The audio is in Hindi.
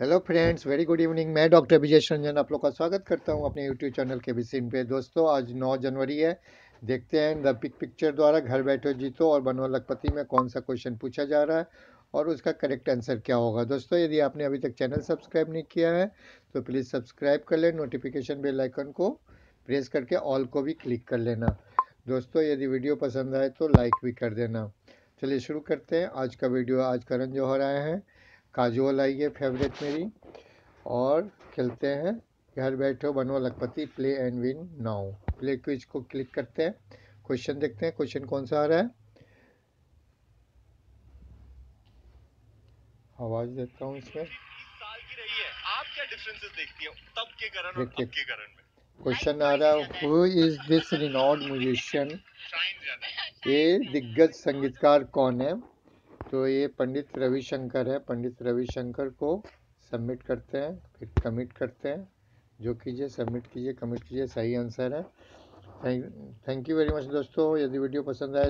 Hello friends very good evening मैं डॉक्टर विजय रंजन आप लोग का स्वागत करता हूँ अपने यूट्यूब चैनल के बिसिन पे। दोस्तों, आज 9 जनवरी है। देखते हैं द पिक पिक्चर द्वारा घर बैठो जीतो और बनवा लखपति में कौन सा क्वेश्चन पूछा जा रहा है और उसका करेक्ट आंसर क्या होगा। दोस्तों, यदि आपने अभी तक चैनल सब्सक्राइब नहीं किया है तो प्लीज़ सब्सक्राइब कर लें नोटिफिकेशन बेल आइकन को प्रेस करके ऑल को भी क्लिक कर लेना। दोस्तों, यदि वीडियो पसंद आए तो लाइक भी कर देना। चलिए शुरू करते हैं। आज का वीडियो आज करण जौहर आए हैं। काजोल आई है फेवरेट मेरी। और खेलते हैं। घर बैठो बनो लखपति play and win now play quiz को क्लिक करते हैं। क्वेश्चन देखते हैं। क्वेश्चन कौन सा आ रहा है? आवाज़ देता हूँ इसमें। क्वेश्चन आ रहा है who is this renowned musician ये दिग्गज संगीतकार कौन है? तो ये पंडित रविशंकर है। पंडित रविशंकर को सबमिट करते हैं, फिर कमिट करते हैं। जो कीजिए सबमिट कीजिए कमिट कीजिए, सही आंसर है। Thank thank you very much दोस्तों। यदि वीडियो पसंद आए